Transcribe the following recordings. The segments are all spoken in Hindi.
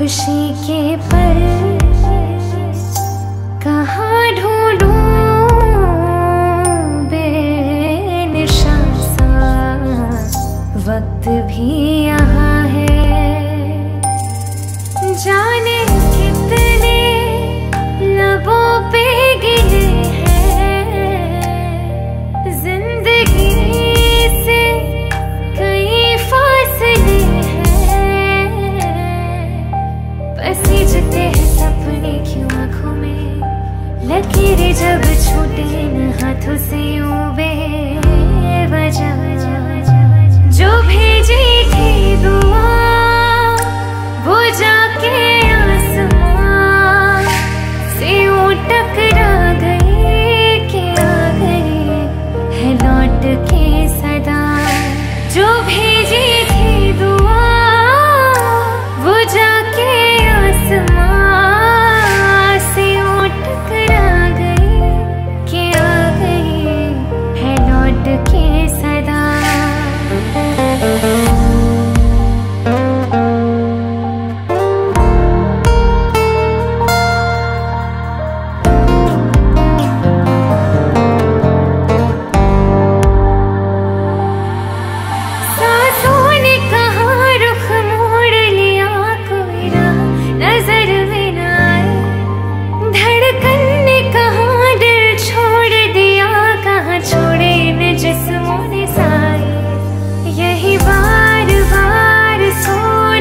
खुशी के पर जब छूटे न हाथों से उबे वजह जो भेजी थी दुआ वो जाके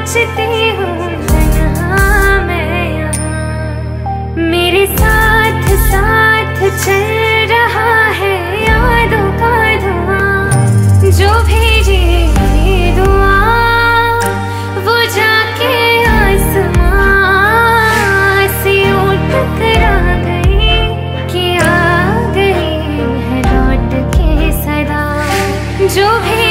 सोचती हूँ मैं मेरे साथ साथ चल रहा है यादों का धुआँ। जो वो जाके से गई आ गई है लौट के सदा। जो भी